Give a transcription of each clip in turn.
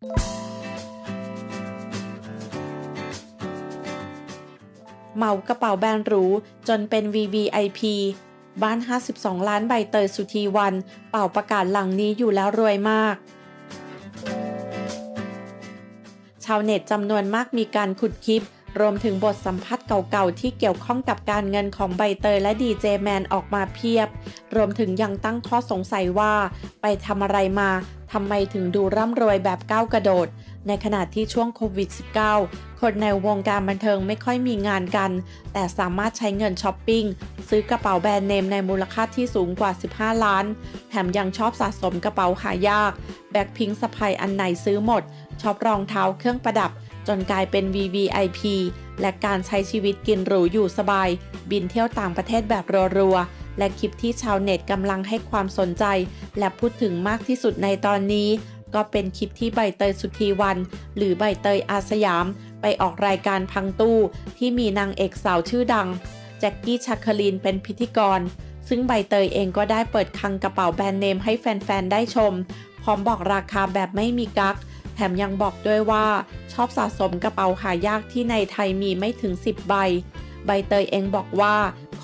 เหมากระเป๋าแบรนด์หรูจนเป็น VVIP บ้าน 52 ล้านใบเตยสุธีวัน เป่าประกาศหลังนี้อยู่แล้วรวยมาก ชาวเน็ตจำนวนมากมีการขุดคลิป รวมถึงบทสัมภาษณ์เก่าๆ ที่เกี่ยวข้องกับการเงินของใบเตยและดีเจแมนออกมาเพียบ รวมถึงยังตั้งข้อสงสัยว่า ไปทำอะไรมา ทำไมถึงดูร่ำรวยแบบก้าวกระโดด ในขณะที่ช่วงโควิด -19 คนในวงการบันเทิงไม่ค่อยมีงานกัน แต่สามารถใช้เงินช้อปปิ้ง ซื้อกระเป๋าแบรนด์เนมในมูลค่าที่สูงกว่า 15 ล้าน แถมยังชอบสะสมกระเป๋าหายาก แบ็คพิงสะพายอันไหนซื้อหมดชอบรองเท้าเครื่องประดับ จนกลายเป็น VVIP และการใช้ชีวิตกินหรูอยู่สบาย บินเที่ยวต่างประเทศแบบรัวๆ และคลิปที่ชาวเน็ตกำลังให้ความสนใจ และพูดถึงมากที่สุดในตอนนี้ ก็เป็นคลิปที่ใบเตยสุธีวัน หรือใบเตยอาสยาม ไปออกรายการพังตู้ ที่มีนางเอกสาวชื่อดัง แจ็คกี้ชัคคลีนเป็นพิธีกร ซึ่งใบเตยเองก็ได้เปิดคังกระเป๋าแบรนด์เนมให้แฟนๆได้ชม พร้อมบอกราคาแบบไม่มีกักแถมยังบอกด้วยว่าชอบสะสมกระเป๋าหายากที่ในไทยมีไม่ถึง 10 ใบ ใบเตยเองบอกว่า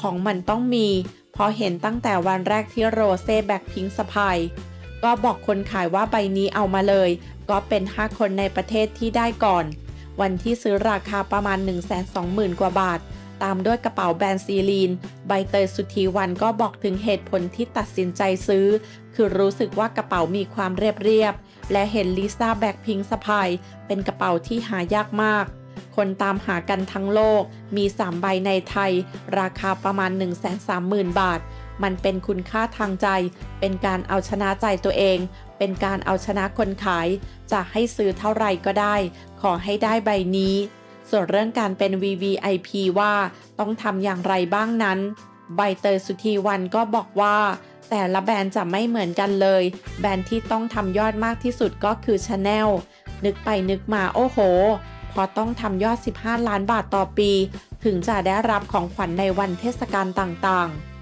ของมันต้องมี พอเห็นตั้งแต่วันแรกที่โรเซ่แบ็คพิงสะพายก็บอกคนขายว่าใบนี้เอามาเลย ก็เป็น 5 คนในประเทศที่ได้ก่อน วันที่ซื้อราคาประมาณ 120,000 กว่าบาท ตามด้วยกระเป๋าแบรนด์ซีลีน ใบเตยสุธีวันก็บอกถึงเหตุผลที่ตัดสินใจซื้อ คือรู้สึกว่ากระเป๋ามีความเรียบเรียบ และเห็นลิซ่าแบ็คพิงสะพาย เป็นกระเป๋าที่หายากมาก คนตามหากันทั้งโลก มี 3 ใบในไทย ราคาประมาณ 130,000 บาท มันเป็นคุณค่าทางใจ เป็นการเอาชนะใจตัวเอง เป็นการเอาชนะคนขาย จะให้ซื้อเท่าไหร่ก็ได้ ขอให้ได้ใบนี้ ส่วนเรื่องการเป็น VVIP ว่าต้องทำอย่างไรบ้างนั้น ใบเตยสุธีวันก็บอกว่าแต่ละแบรนด์จะไม่เหมือนกันเลย แบรนด์ที่ต้องทำยอดมากที่สุดก็คือ Chanel นึกไปนึกมาโอ้โห พอต้องทำยอด 15 ล้านบาทต่อปี ถึงจะได้รับของขวัญในวันเทศกาลต่างๆ